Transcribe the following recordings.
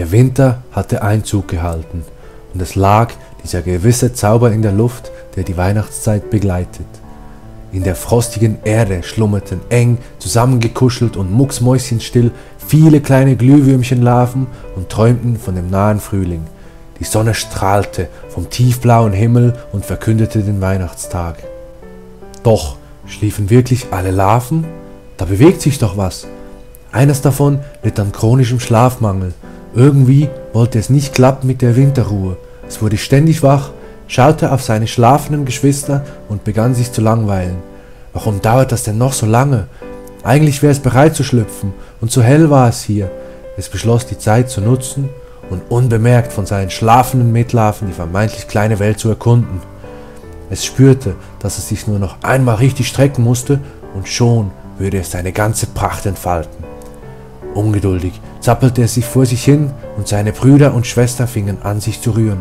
Der Winter hatte Einzug gehalten und es lag dieser gewisse Zauber in der Luft, der die Weihnachtszeit begleitet. In der frostigen Erde schlummerten eng zusammengekuschelt und mucksmäuschenstill viele kleine Glühwürmchenlarven und träumten von dem nahen Frühling. Die Sonne strahlte vom tiefblauen Himmel und verkündete den Weihnachtstag. Doch schliefen wirklich alle Larven? Da bewegt sich doch was. Eines davon litt an chronischem Schlafmangel. Irgendwie wollte es nicht klappen mit der Winterruhe. Es wurde ständig wach schaute auf seine schlafenden Geschwister und begann sich zu langweilen. Warum dauert das denn noch so lange? Eigentlich wäre es bereit zu schlüpfen, und so hell war es hier. Es beschloss die Zeit zu nutzen und unbemerkt von seinen schlafenden Mitlarven die vermeintlich kleine Welt zu erkunden. Es spürte, dass es sich nur noch einmal richtig strecken musste, und schon würde es seine ganze Pracht entfalten. Ungeduldig zappelte es sich vor sich hin, und seine Brüder und Schwester fingen an, sich zu rühren.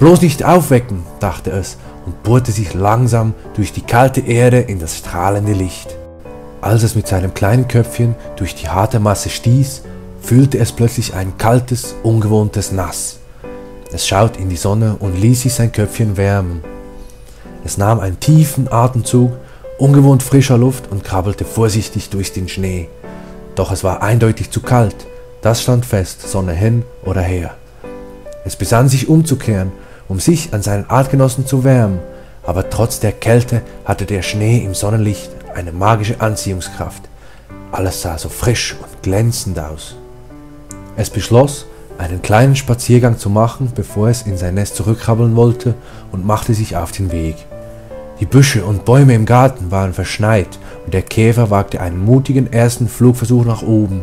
Bloß nicht aufwecken, dachte es und bohrte sich langsam durch die kalte Erde in das strahlende Licht. Als es mit seinem kleinen Köpfchen durch die harte Masse stieß, fühlte es plötzlich ein kaltes, ungewohntes Nass. Es schaut in die Sonne und ließ sich sein Köpfchen wärmen. Es nahm einen tiefen Atemzug ungewohnt frischer Luft und krabbelte vorsichtig durch den Schnee. Doch es war eindeutig zu kalt. Das stand fest, Sonne hin oder her. Es besann sich umzukehren um sich an seinen Artgenossen zu wärmen, aber trotz der Kälte hatte der Schnee im Sonnenlicht eine magische Anziehungskraft. Alles sah so frisch und glänzend aus. Es beschloss, einen kleinen Spaziergang zu machen, bevor es in sein Nest zurückkrabbeln wollte, und machte sich auf den Weg. Die Büsche und Bäume im Garten waren verschneit, und der Käfer wagte einen mutigen ersten Flugversuch nach oben.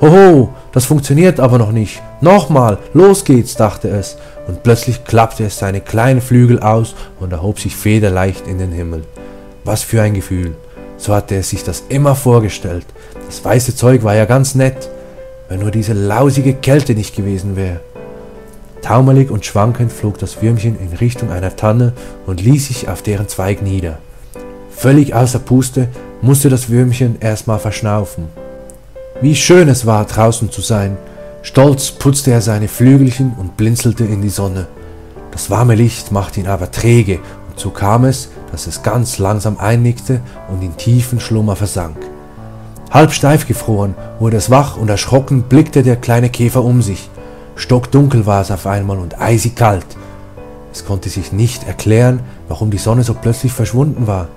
Hoho, das funktioniert aber noch nicht. Nochmal, los geht's, dachte es, und plötzlich klappte es seine kleinen Flügel aus und erhob sich federleicht in den Himmel. Was für ein Gefühl. So hatte es sich das immer vorgestellt. Das weiße Zeug war ja ganz nett, wenn nur diese lausige Kälte nicht gewesen wäre. Taumelig und schwankend flog das Würmchen in Richtung einer Tanne und ließ sich auf deren Zweig nieder. Völlig außer Puste musste das Würmchen erstmal verschnaufen. Wie schön es war, draußen zu sein. Stolz putzte er seine Flügelchen und blinzelte in die Sonne. Das warme Licht machte ihn aber träge, und so kam es, dass es ganz langsam einnickte und in tiefen Schlummer versank. Halb steif gefroren wurde es wach und erschrocken blickte der kleine Käfer um sich. Stockdunkel war es auf einmal und eisig kalt. Es konnte sich nicht erklären, warum die Sonne so plötzlich verschwunden war.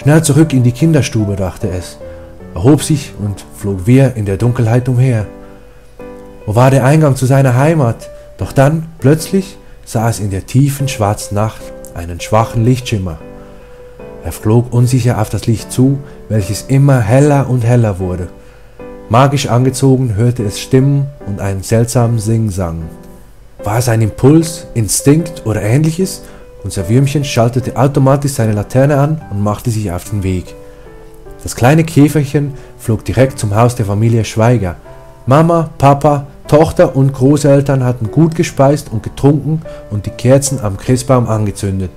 Schnell zurück in die Kinderstube, dachte es erhob sich und flog wir in der Dunkelheit umher. Wo war der Eingang zu seiner Heimat? Doch dann, plötzlich, sah es in der tiefen schwarzen Nacht einen schwachen Lichtschimmer. Er flog unsicher auf das Licht zu, welches immer heller und heller wurde. Magisch angezogen hörte es Stimmen und einen seltsamen Singsang. War es ein Impuls, Instinkt oder ähnliches? Unser Würmchen schaltete automatisch seine Laterne an und machte sich auf den Weg. Das kleine Käferchen flog direkt zum Haus der Familie Schweiger. Mama, Papa, Tochter und Großeltern hatten gut gespeist und getrunken und die Kerzen am Christbaum angezündet.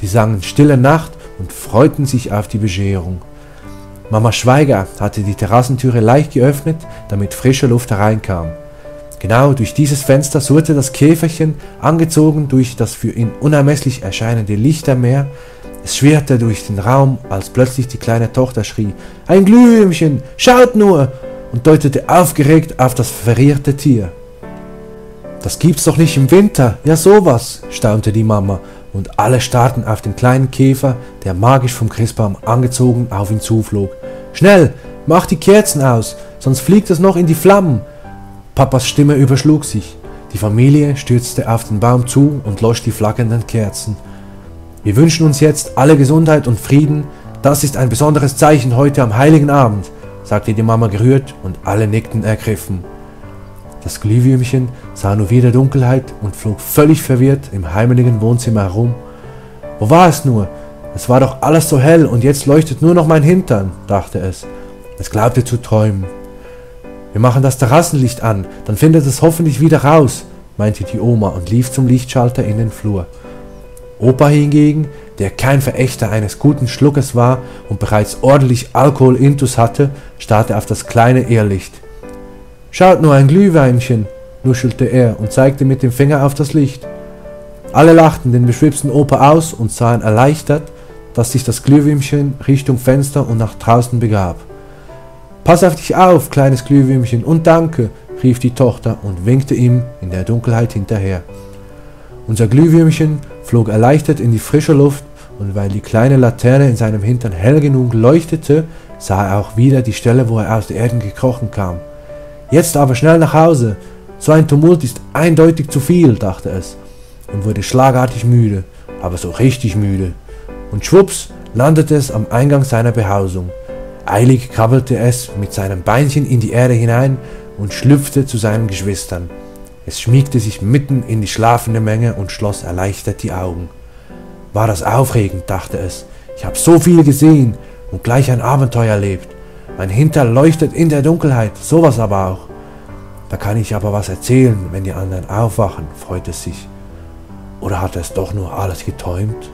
Sie sangen Stille Nacht und freuten sich auf die Bescherung. Mama Schweiger hatte die Terrassentüre leicht geöffnet, damit frische Luft hereinkam. Genau durch dieses Fenster surrte das Käferchen, angezogen durch das für ihn unermesslich erscheinende Lichtermeer, es schwirrte durch den Raum, als plötzlich die kleine Tochter schrie, ein Glühwürmchen, schaut nur! und deutete aufgeregt auf das verirrte Tier. Das gibt's doch nicht im Winter, ja sowas, staunte die Mama, und alle starrten auf den kleinen Käfer, der magisch vom Christbaum angezogen auf ihn zuflog. Schnell, mach die Kerzen aus, sonst fliegt es noch in die Flammen. Papas Stimme überschlug sich. Die Familie stürzte auf den Baum zu und losch die flackernden Kerzen. Wir wünschen uns jetzt alle Gesundheit und Frieden. Das ist ein besonderes Zeichen heute am heiligen Abend, sagte die Mama gerührt und alle nickten ergriffen. Das Glühwürmchen sah nur wieder Dunkelheit und flog völlig verwirrt im heimeligen Wohnzimmer herum. Wo war es nur? Es war doch alles so hell und jetzt leuchtet nur noch mein Hintern, dachte es. Es glaubte zu träumen. Wir machen das Terrassenlicht an, dann findet es hoffentlich wieder raus, meinte die Oma und lief zum Lichtschalter in den Flur. Opa hingegen, der kein Verächter eines guten Schluckes war und bereits ordentlich Alkohol intus hatte, starrte auf das kleine Irrlicht. Schaut nur ein Glühweinchen, nuschelte er und zeigte mit dem Finger auf das Licht. Alle lachten den beschwipsten Opa aus und sahen erleichtert, dass sich das Glühwürmchen Richtung Fenster und nach draußen begab. Pass auf dich auf, kleines Glühwürmchen, und danke, rief die Tochter und winkte ihm in der Dunkelheit hinterher. Unser Glühwürmchen flog erleichtert in die frische Luft, und weil die kleine Laterne in seinem Hintern hell genug leuchtete, sah er auch wieder die Stelle, wo er aus der Erde gekrochen kam. Jetzt aber schnell nach Hause. So ein Tumult ist eindeutig zu viel, dachte es, und wurde schlagartig müde, aber so richtig müde. Und schwupps landete es am Eingang seiner Behausung. Eilig krabbelte es mit seinem Beinchen in die Erde hinein und schlüpfte zu seinen Geschwistern. Es schmiegte sich mitten in die schlafende Menge und schloss erleichtert die Augen. War das aufregend, dachte es. Ich habe so viel gesehen und gleich ein Abenteuer erlebt. Mein Hintern leuchtet in der Dunkelheit, sowas aber auch. Da kann ich aber was erzählen, wenn die anderen aufwachen, freut es sich. Oder hat es doch nur alles getäumt?